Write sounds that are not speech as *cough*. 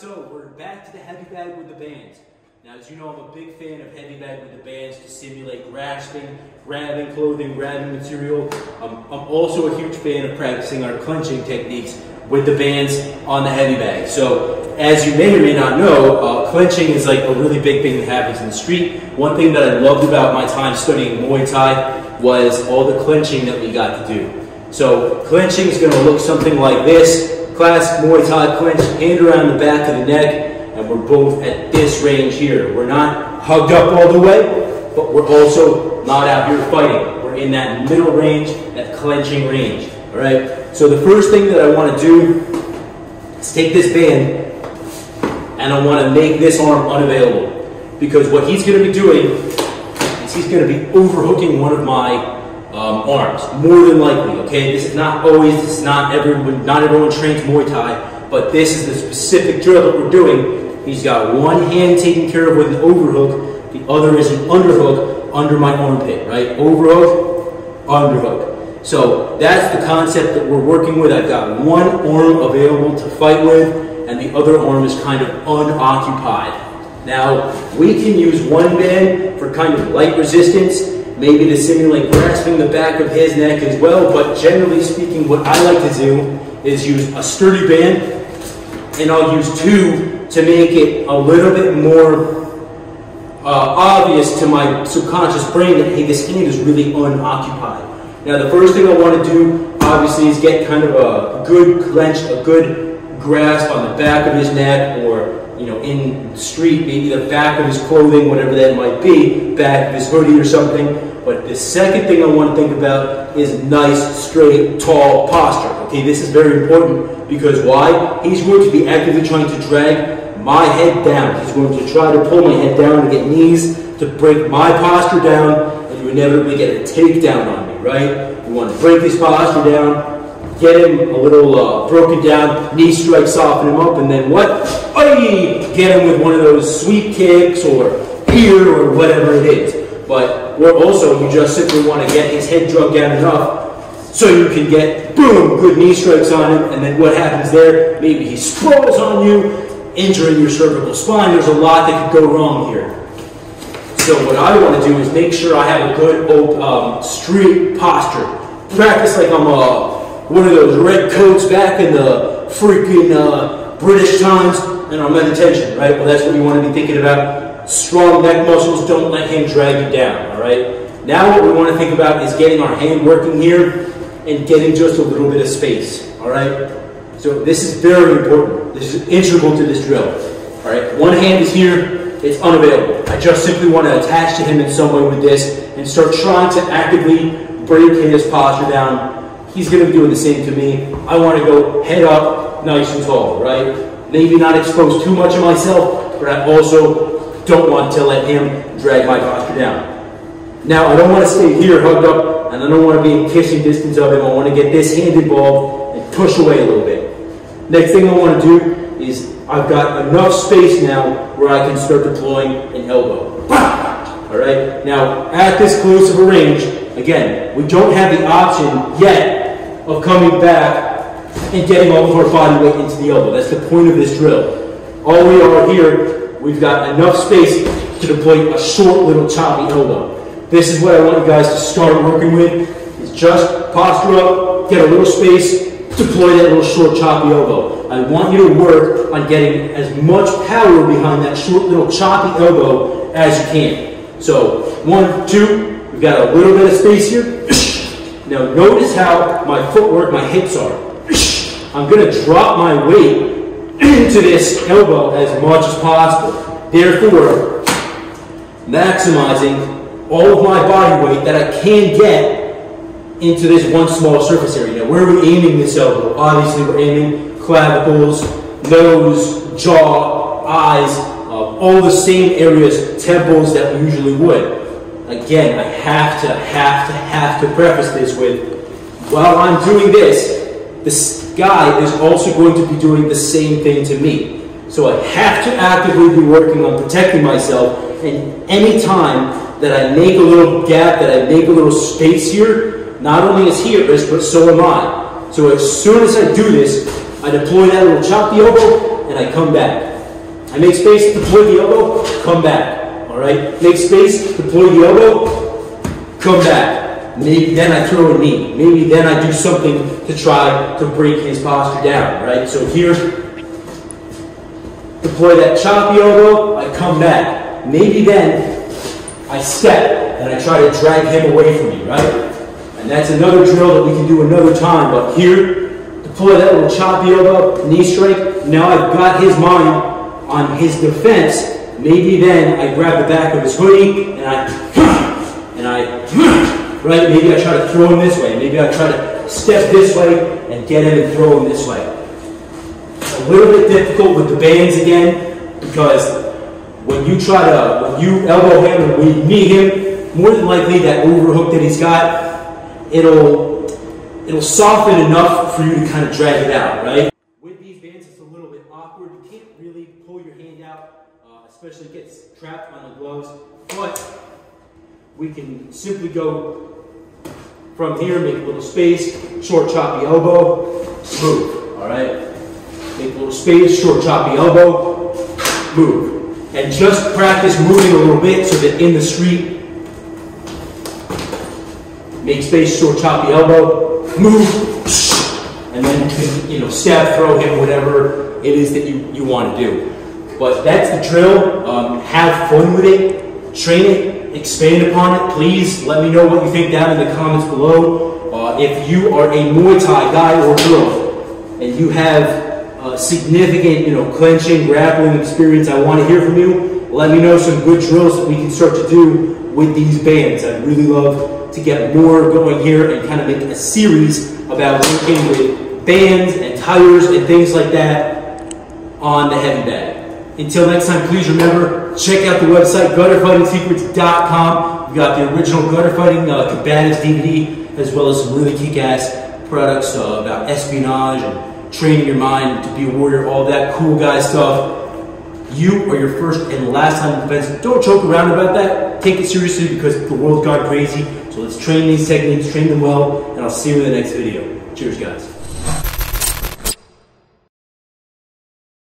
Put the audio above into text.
so we're back to the heavy bag with the bands. Now, as you know, I'm a big fan of heavy bag with the bands to simulate grasping, grabbing clothing, grabbing material. I'm, I'm also a huge fan of practicing our clenching techniques with the bands on the heavy bag. So, as you may or may not know, uh, clenching is like a really big thing that happens in the street. One thing that I loved about my time studying Muay Thai was all the clenching that we got to do. So, clenching is going to look something like this classic Muay Thai clinch, hand around the back of the neck, and we're both at this range here. We're not hugged up all the way, but we're also not out here fighting. We're in that middle range, that clenching range, all right? So the first thing that I want to do is take this band, and I want to make this arm unavailable. Because what he's going to be doing is he's going to be overhooking one of my um, arms, more than likely. Okay, this is not always, this is not everyone, not everyone trains Muay Thai, but this is the specific drill that we're doing. He's got one hand taken care of with an overhook, the other is an underhook under my armpit, right? Overhook, underhook. So that's the concept that we're working with. I've got one arm available to fight with, and the other arm is kind of unoccupied. Now, we can use one band for kind of light resistance, maybe to simulate grasping the back of his neck as well, but generally speaking, what I like to do is use a sturdy band, and I'll use two to make it a little bit more uh, obvious to my subconscious brain that, hey, this hand is really unoccupied. Now, the first thing I want to do, obviously, is get kind of a good clench, a good grasp on the back of his neck or you know, in the street, maybe the back of his clothing, whatever that might be, back of his hoodie or something. But the second thing I want to think about is nice, straight, tall posture. Okay, this is very important because why? He's going to be actively trying to drag my head down. He's going to try to pull my head down to get knees to break my posture down, and you inevitably get a takedown on me, right? You want to break his posture down, get him a little uh, broken down, knee strike, soften him up, and then what? Oy! Get him with one of those sweep kicks or here or whatever it is. But or also you just simply want to get his head drugged down enough so you can get boom good knee strikes on him, and then what happens there? Maybe he sprawls on you, injuring your cervical spine. There's a lot that could go wrong here. So what I want to do is make sure I have a good um, street posture. Practice like I'm a one of those red coats back in the freaking uh, British times, and I'm at attention, right? Well, that's what you want to be thinking about. Strong neck muscles, don't let him drag you down, all right? Now what we want to think about is getting our hand working here and getting just a little bit of space, all right? So this is very important. This is integral to this drill, all right? One hand is here, it's unavailable. I just simply want to attach to him in some way with this and start trying to actively break his posture down he's going to be doing the same to me. I want to go head up, nice and tall, right? Maybe not expose too much of myself, but I also don't want to let him drag my posture down. Now, I don't want to stay here hugged up, and I don't want to be in kissing distance of him. I want to get this hand involved and push away a little bit. Next thing I want to do is I've got enough space now where I can start deploying an elbow. All right. Now, at this close of a range, again, we don't have the option yet of coming back and getting all of our body weight into the elbow. That's the point of this drill. All we are here, we've got enough space to deploy a short little choppy elbow. This is what I want you guys to start working with, is just posture up, get a little space, deploy that little short choppy elbow. I want you to work on getting as much power behind that short little choppy elbow as you can. So one, two, we've got a little bit of space here. *clears throat* Now notice how my footwork, my hips are. I'm going to drop my weight *clears throat* into this elbow as much as possible. Therefore, maximizing all of my body weight that I can get into this one small surface area. Now, where are we aiming this elbow? Obviously, we're aiming clavicles, nose, jaw, eyes, uh, all the same areas, temples that we usually would. Again, I have to, have to, have to preface this with, while I'm doing this, this guy is also going to be doing the same thing to me. So I have to actively be working on protecting myself, and any time that I make a little gap, that I make a little space here, not only is he at risk, but so am I. So as soon as I do this, I deploy that little choppy elbow, and I come back. I make space, deploy the elbow, come back. All right? Make space, deploy the elbow, come back. Maybe then I throw a knee. Maybe then I do something to try to break his posture down, right? So here, deploy that choppy elbow, I come back. Maybe then I step and I try to drag him away from me, right? And that's another drill that we can do another time. But here, deploy that little choppy elbow, knee strike. Now I've got his mind on his defense. Maybe then I grab the back of his hoodie and I, and I, right? Maybe I try to throw him this way. Maybe I try to step this way and get him and throw him this way. A little bit difficult with the bands again because when you try to, when you elbow him and we knee him, more than likely that overhook that he's got it'll it'll soften enough for you to kind of drag it out, right? With these bands, it's a little bit awkward. You can't really pull your hand out, uh, especially if it gets gloves. But we can simply go from here, make a little space, short choppy elbow, move, all right? Make a little space, short choppy elbow, move. And just practice moving a little bit so that in the street, make space, short, choppy elbow, move, and then you know step, throw him, whatever it is that you, you want to do. But that's the drill. Um, have fun with it, train it, expand upon it. Please let me know what you think down in the comments below. Uh, if you are a Muay Thai guy or girl and you have a significant, you know, clenching, grappling experience, I want to hear from you. Let me know some good drills that we can start to do with these bands. I'd really love to get more going here and kind of make a series about working with bands and tires and things like that on the heavy bag. Until next time, please remember, check out the website, gutterfightingsecrets.com. We've got the original Gutter Fighting uh, Cabanas DVD, as well as some really kick-ass products uh, about espionage and training your mind to be a warrior, all that cool guy stuff. You are your first and last time in defense. Don't joke around about that. Take it seriously because the world's crazy. So let's train these techniques, train them well, and I'll see you in the next video. Cheers, guys.